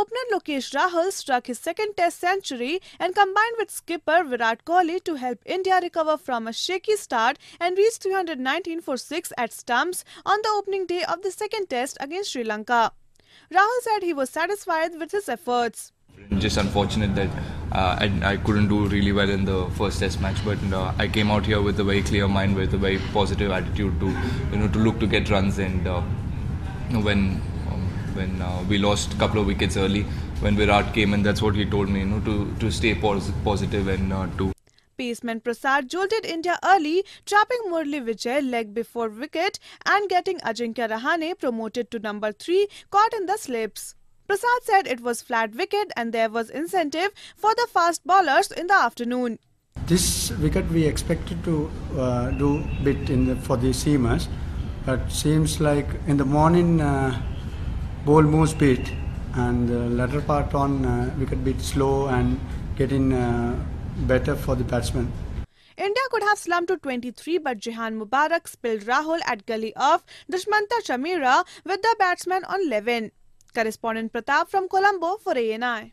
Opener Lokesh Rahul struck his second test century and combined with skipper Virat Kohli to help India recover from a shaky start and reach 319 for 6 at stumps on the opening day of the second test against Sri Lanka. Rahul said he was satisfied with his efforts. Just unfortunate that uh, I, I, couldn't do really well in the first test match, but uh, I came out here with a very clear mind, with a very positive attitude to, you know, to look to get runs. And uh, when when uh, we lost a couple of wickets early, when Virat came in, that's what he told me, you know, to to stay pos- positive and uh, to. Paceman Prasad jolted India early, trapping Murli Vijay leg before wicket and getting Ajinkya Rahane promoted to number 3, caught in the slips. Prasad said it was flat wicket and there was incentive for the fast bowlers in the afternoon. This wicket we expected to uh, do bit in the, for the seamers, but seems like in the morning uh, ball moves bit and the latter part on uh, wicket bit slow and getting uh, better for the batsman. India could have slumped to 23 but Jehan Mubarak spilled Rahul at gully off Dushmantha Chameera with the batsman on 11. Correspondent Pratap from Colombo for ANI.